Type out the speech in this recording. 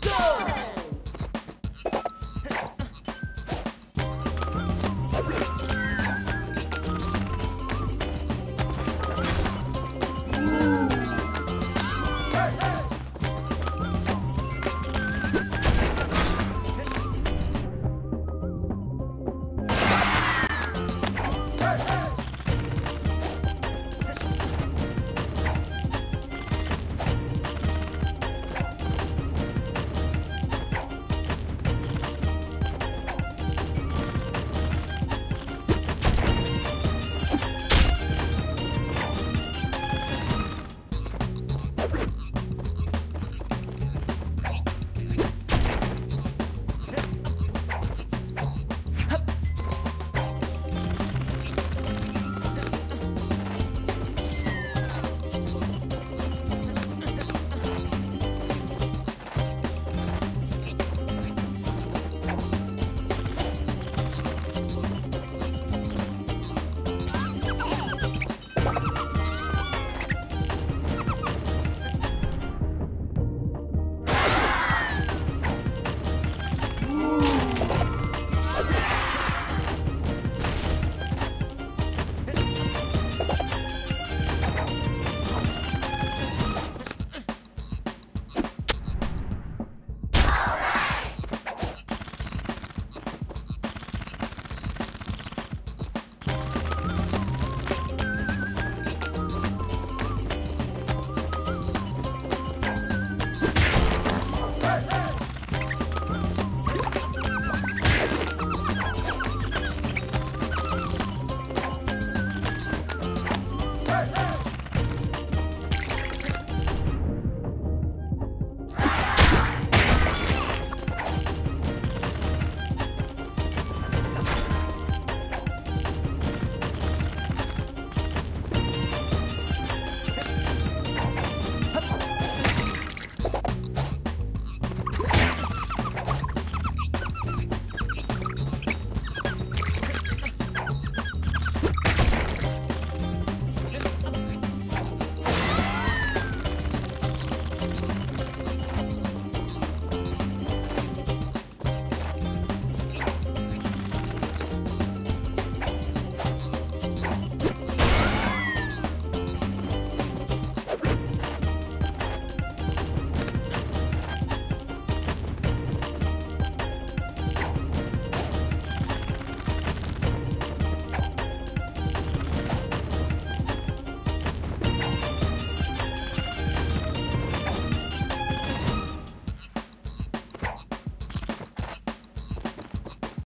Go!